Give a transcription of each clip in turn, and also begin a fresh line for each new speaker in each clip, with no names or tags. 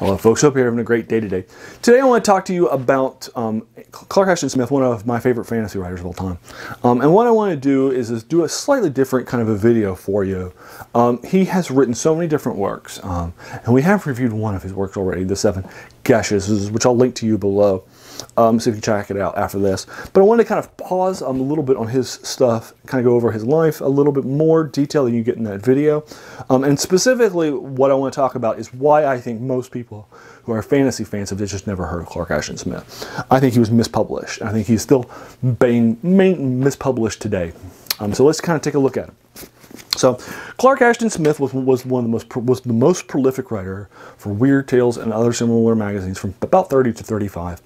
Hello folks, hope you're having a great day today. Today I want to talk to you about um, Clark Ashton Smith, one of my favorite fantasy writers of all time. Um, and what I want to do is, is, do a slightly different kind of a video for you. Um, he has written so many different works, um, and we have reviewed one of his works already, The Seven Geases, which I'll link to you below. Um, so you can check it out after this. But I wanted to kind of pause um, a little bit on his stuff, kind of go over his life a little bit more detail than you get in that video. Um, and specifically, what I want to talk about is why I think most people who are fantasy fans have just never heard of Clark Ashton Smith. I think he was mispublished. I think he's still being mispublished today. Um, so let's kind of take a look at him. So, Clark Ashton Smith was, was one of the most was the most prolific writer for Weird Tales and other similar magazines from about 30 to 35,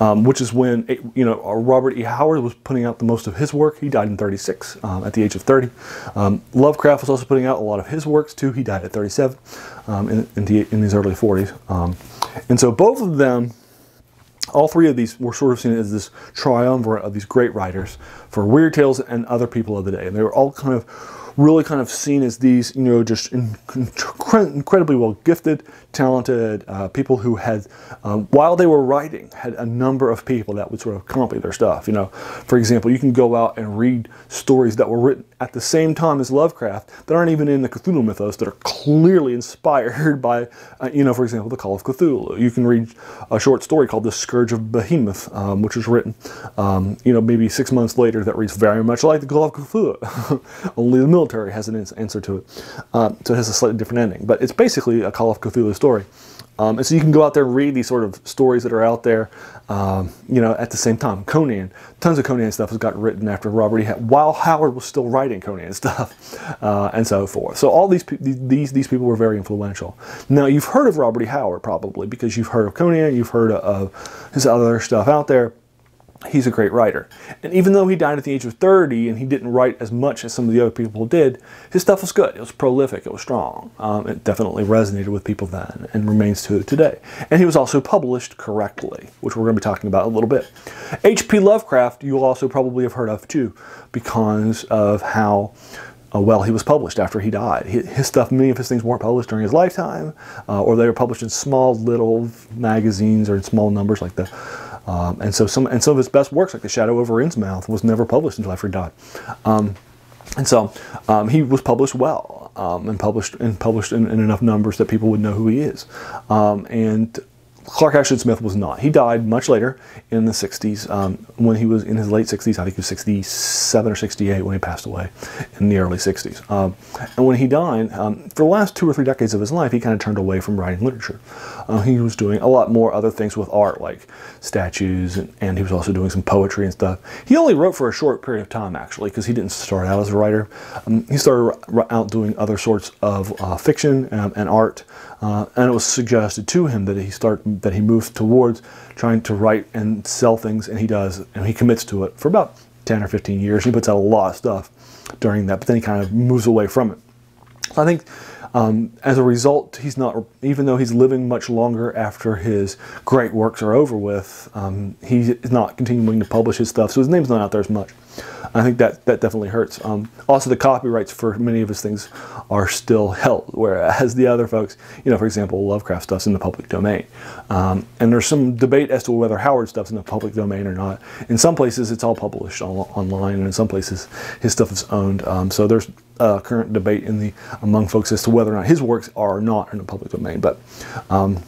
um, which is when you know Robert E. Howard was putting out the most of his work. He died in 36 um, at the age of 30. Um, Lovecraft was also putting out a lot of his works too. He died at 37 um, in, in, the, in his early 40s, um, and so both of them all three of these were sort of seen as this triumvirate of these great writers for Weird Tales and other people of the day. And they were all kind of really kind of seen as these, you know, just incredibly well gifted, talented uh, people who had, um, while they were writing, had a number of people that would sort of copy their stuff. You know, for example, you can go out and read stories that were written at the same time as Lovecraft that aren't even in the Cthulhu mythos that are clearly inspired by, uh, you know, for example, the Call of Cthulhu. You can read a short story called The Scourge of Behemoth, um, which was written, um, you know, maybe six months later that reads very much like the Call of Cthulhu, only the military has an answer to it. Uh, so it has a slightly different ending, but it's basically a Call of Cthulhu story. Um, and so you can go out there and read these sort of stories that are out there, um, you know, at the same time. Conan, tons of Conan stuff has got written after Robert E. while Howard was still writing Conan stuff, uh, and so forth. So all these these these people were very influential. Now you've heard of Robert E. Howard probably because you've heard of Conan, you've heard of his other stuff out there he's a great writer. And even though he died at the age of 30 and he didn't write as much as some of the other people did, his stuff was good. It was prolific. It was strong. Um, it definitely resonated with people then and remains to today. And he was also published correctly, which we're going to be talking about a little bit. H.P. Lovecraft, you'll also probably have heard of too, because of how uh, well he was published after he died. His stuff, many of his things weren't published during his lifetime, uh, or they were published in small little magazines or in small numbers like the um, and so some and some of his best works, like The Shadow over Innsmouth, was never published until after he died. Um, and so um, he was published well um, and published and published in, in, enough numbers that people would know who he is. Um, and Clark Ashton Smith was not. He died much later in the 60s um, when he was in his late 60s. I think he was 67 or 68 when he passed away in the early 60s. Um, and when he died, um, for the last two or three decades of his life, he kind of turned away from writing literature. Uh, he was doing a lot more other things with art, like statues, and, and, he was also doing some poetry and stuff. He only wrote for a short period of time, actually, because he didn't start out as a writer. Um, he started out doing other sorts of uh, fiction and, and art. Uh, and it was suggested to him that he start that he moves towards trying to write and sell things, and he does, and he commits to it for about 10 or 15 years. He puts out a lot of stuff during that, but then he kind of moves away from it. So I think um, as a result, he's not, even though he's living much longer after his great works are over with, um, he's not continuing to publish his stuff, so his name's not out there as much. I think that that definitely hurts. Um, also, the copyrights for many of his things are still held, whereas the other folks, you know, for example, Lovecraft stuff's in the public domain, um, and there's some debate as to whether Howard stuff's in the public domain or not. In some places, it's all published on, online, and in some places, his stuff is owned. Um, so there's a current debate in the among folks as to whether or not his works are or not in the public domain, but. Um,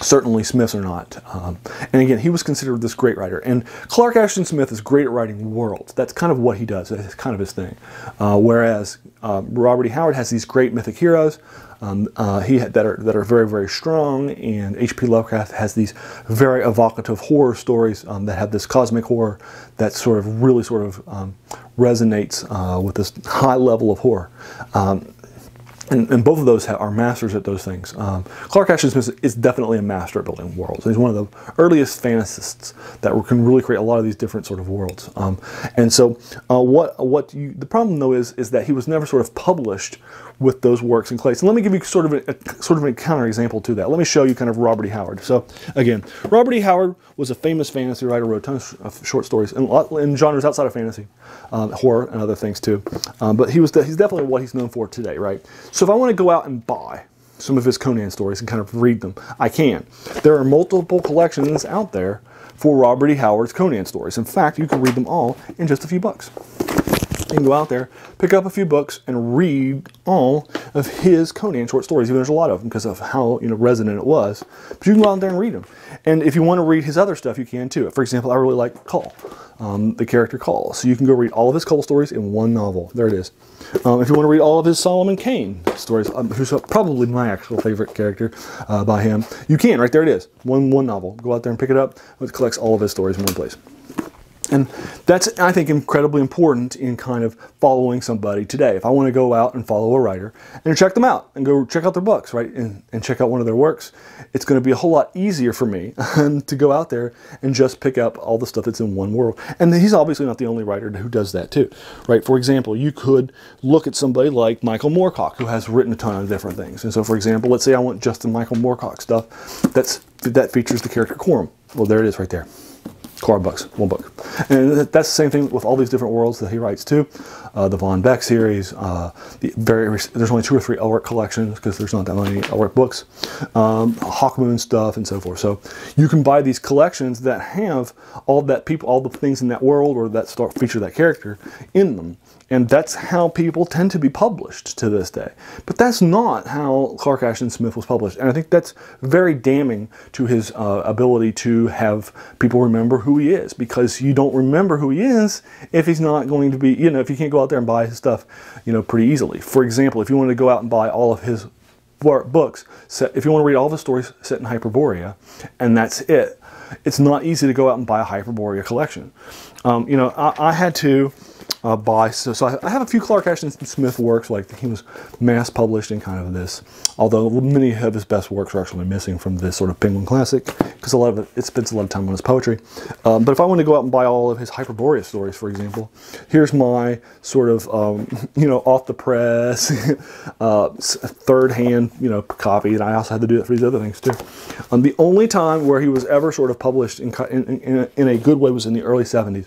Certainly Smiths are not. Um, and again, he was considered this great writer. And Clark Ashton Smith is great at writing worlds. That's kind of what he does. That's kind of his thing. Uh, whereas uh, Robert E. Howard has these great mythic heroes um, uh, he had, that are that are very very strong, and H.P. Lovecraft has these very evocative horror stories um, that have this cosmic horror that sort of really sort of um, resonates uh, with this high level of horror. Um, and, and, both of those are masters at those things. Um, Clark Ashton Smith is definitely a master at building worlds. He's one of the earliest fantasists that can really create a lot of these different sort of worlds. Um, and so, uh, what what you, the problem though is is that he was never sort of published with those works in place. And let me give you sort of a, a sort of a counter example to that. Let me show you kind of Robert E. Howard. So again, Robert E. Howard was a famous fantasy writer, wrote tons of short stories in, in genres outside of fantasy, um, horror and other things too. Um, but he was he's definitely what he's known for today, right? So if I want to go out and buy some of his Conan stories and kind of read them, I can. There are multiple collections out there for Robert E. Howard's Conan stories. In fact, you can read them all in just a few bucks. You can go out there, pick up a few books, and read all of his Conan short stories. Even there's a lot of them because of how you know resonant it was. But you can go out there and read them. And if you want to read his other stuff, you can too. For example, I really like Kull, um, the character Kull. So you can go read all of his Kull stories in one novel. There it is. Um, if you want to read all of his Solomon Kane stories, um, who's probably my actual favorite character uh, by him, you can. Right there it is. One one novel. Go out there and pick it up. It collects all of his stories in one place. And that's, I think, incredibly important in kind of following somebody today. If I want to go out and follow a writer and check them out and go check out their books, right, and, and check out one of their works, it's going to be a whole lot easier for me to go out there and just pick up all the stuff that's in one world. And he's obviously not the only writer who does that too, right? For example, you could look at somebody like Michael Moorcock, who has written a ton of different things. And so, for example, let's say I want just the Michael Moorcock stuff that's, that features the character Corum. Well, there it is right there. Core books, one book. And that's the same thing with all these different worlds that he writes too. Uh, the Von Bek series, uh, the very, there's only two or three Elric collections because there's not that many Elric books, um, Hawkmoon stuff and so forth. So you can buy these collections that have all that people, all the things in that world or that start feature that character in them. And that's how people tend to be published to this day. But that's not how Clark Ashton Smith was published. And I think that's very damning to his uh, ability to have people remember who he is. Because you don't remember who he is if he's not going to be, you know, if you can't go out there and buy his stuff, you know, pretty easily. For example, if you want to go out and buy all of his books, set, if you want to read all the stories set in Hyperborea, and that's it, it's not easy to go out and buy a Hyperborea collection. Um, you know, I, I had to uh, by. So, so I, have a few Clark Ashton Smith works, like he was mass published in kind of this, although many of his best works are actually missing from this sort of Penguin Classic, because a lot of it, it spends a lot of time on his poetry. Um, but if I want to go out and buy all of his Hyperborea stories, for example, here's my sort of, um, you know, off the press, uh, third hand, you know, copy, and I also had to do it for these other things too. Um, the only time where he was ever sort of published in, in, in, in a good way was in the early 70s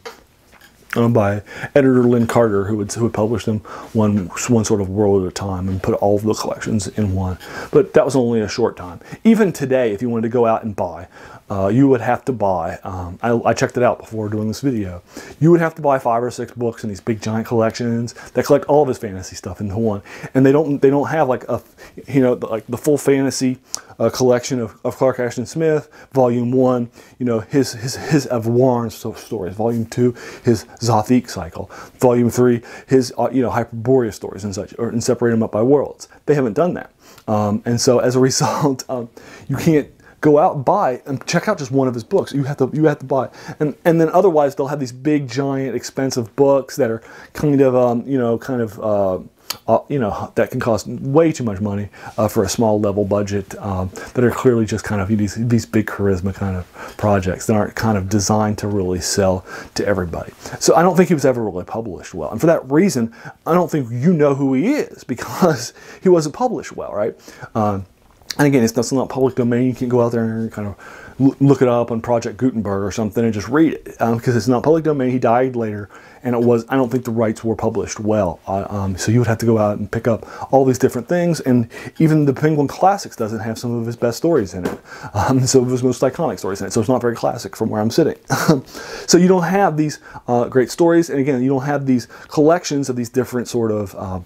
by editor Lin Carter, who would, who would publish them one, one sort of world at a time and put all of the collections in one. But that was only a short time. Even today, if you wanted to go out and buy, uh, you would have to buy, um, I, I, checked it out before doing this video, you would have to buy five or six books in these big giant collections that collect all of his fantasy stuff into one. And they don't, they don't have like a, you know, like the full fantasy uh, collection of, of Clark Ashton Smith, volume one, you know, his, his, his Averoigne's stories, volume two, his Zothique cycle, volume three, his, uh, you know, Hyperborea stories and such, or, and separate them up by worlds. They haven't done that. Um, and so as a result, um, you can't go out and buy and check out just one of his books. You have to you have to buy, and and then otherwise they'll have these big giant expensive books that are kind of um, you know kind of. Uh, uh, you know that can cost way too much money uh, for a small level budget um, that are clearly just kind of these, these big charisma kind of projects that aren't kind of designed to really sell to everybody. So I don't think he was ever really published well, and for that reason, I don't think you know who he is because he wasn't published well, right? Um, and again, it's not public domain. You can go out there and kind of look it up on Project Gutenberg or something and just read it um, because it's not public domain. He died later, and it was I don't think the rights were published well. Uh, um, so you would have to go out and pick up all these different things, and even the Penguin Classics doesn't have some of his best stories in it. Um, some of his most iconic stories in it. So it's not very classic from where I'm sitting. so you don't have these uh, great stories, and again, you don't have these collections of these different sort of uh,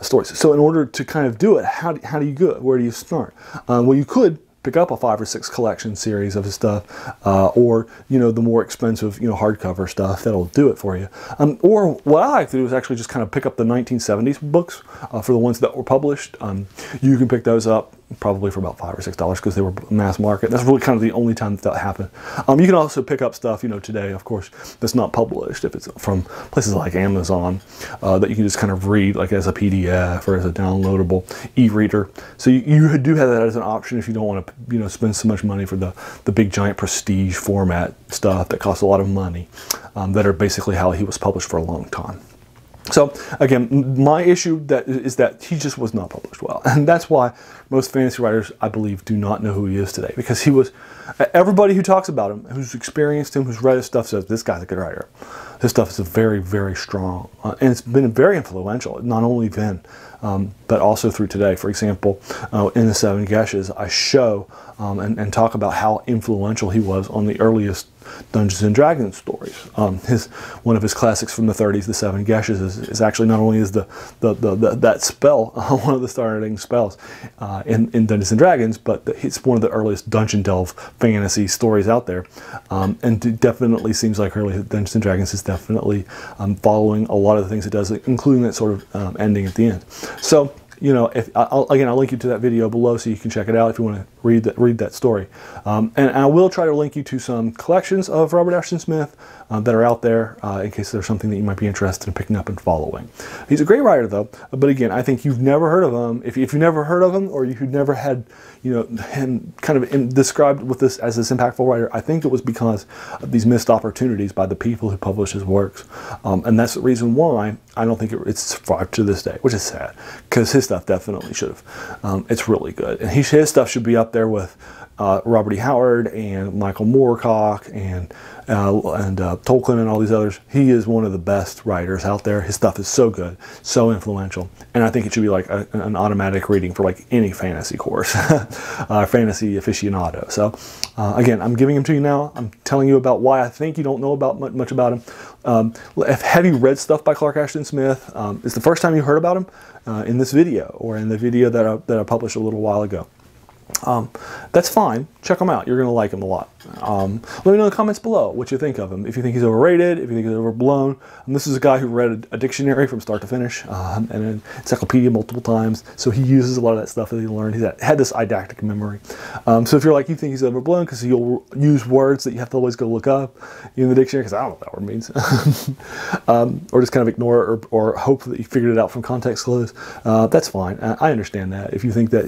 stories. So in order to kind of do it, how do, how do you go? Where do you start? Um, well, you could pick up a five or six collection series of his stuff, uh, or you know the more expensive you know hardcover stuff that'll do it for you. Um, or what I like to do is actually just kind of pick up the 1970s books uh, for the ones that were published. Um, you can pick those up probably for about five or six dollars because they were mass market. That's really kind of the only time that, that happened. Um, you can also pick up stuff, you know, today, of course, that's not published if it's from places like Amazon uh, that you can just kind of read like as a PDF or as a downloadable e-reader. So you, you do have that as an option if you don't want to, you know, spend so much money for the the big giant prestige format stuff that costs a lot of money. Um, that are basically how he was published for a long time. So again, my issue that is that he just was not published well, and that's why most fantasy writers, I believe, do not know who he is today because he was. Everybody who talks about him, who's experienced him, who's read his stuff, says this guy's a good writer. His stuff is very, very strong, uh, and it's been very influential. Not only then, um, but also through today. For example, uh, in the Seven Geases, I show um, and, and, talk about how influential he was on the earliest Dungeons and Dragons stories. Um, his one of his classics from the 30s, the Seven Geases, is, is actually not only is the, the, the, the that spell uh, one of the starting spells uh, in, in Dungeons and Dragons, but the, it's one of the earliest dungeon delve fantasy stories out there, um, and it definitely seems like early Dungeons and Dragons is definitely um, following a lot of the things it does, including that sort of um, ending at the end. So you know, if I'll, again, I'll link you to that video below so you can check it out if you want to read that read that story. Um, and I will try to link you to some collections of Robert Ashton Smith uh, that are out there uh, in case there's something that you might be interested in picking up and following. He's a great writer though, but again, I think you've never heard of him. If, if you've never heard of him or you've never had, you know, him kind of in, described with this as this impactful writer, I think it was because of these missed opportunities by the people who publish his works. Um, and that's the reason why I don't think it, it's survived to this day, which is sad because his stuff definitely should have. Um, it's really good. And he, his stuff should be up there with uh, Robert E. Howard and Michael Moorcock and uh, and uh, Tolkien and all these others. He is one of the best writers out there. His stuff is so good, so influential, and I think it should be like a, an automatic reading for like any fantasy course, uh, fantasy aficionado. So uh, again, I'm giving him to you now. I'm telling you about why I think you don't know about much about him. Um, have you read stuff by Clark Ashton Smith? Um, it's the first time you heard about him uh, in this video or in the video that I, that I published a little while ago. Um, that's fine. Check him out. You're going to like him a lot. Um, let me know in the comments below what you think of him. If you think he's overrated, if you think he's overblown. And this is a guy who read a, dictionary from start to finish um, and an encyclopedia multiple times. So he uses a lot of that stuff that he learned. He had this didactic memory. Um, so if you're like, you think he's overblown because he'll use words that you have to always go look up in the dictionary because I don't know what that word means. Um, or just kind of ignore it or, or, hope that you figured it out from context clues. Uh, that's fine. I, I, understand that if you think that.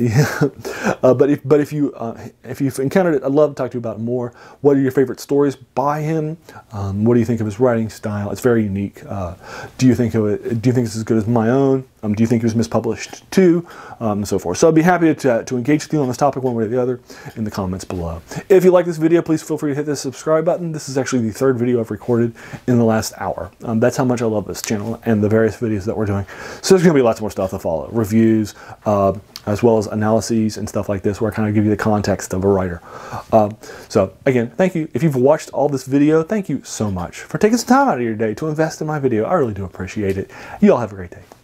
uh, but if but if you uh, if you've I'd love to talk to you about more. What are your favorite stories by him? Um, what do you think of his writing style? It's very unique. Uh, do you think it? Do you think it's as good as my own? Um, do you think it was mispublished too? Um, and so forth. So I'd be happy to, to engage with you on this topic one way or the other in the comments below. If you like this video, please feel free to hit the subscribe button. This is actually the third video I've recorded in the last hour. Um, that's how much I love this channel and the various videos that we're doing. So there's going to be lots more stuff to follow. Reviews, uh, as well as analyses and stuff like this where I kind of give you the context of a writer. Um, so again, thank you. If you've watched all this video, thank you so much for taking some time out of your day to invest in my video. I really do appreciate it. You all have a great day.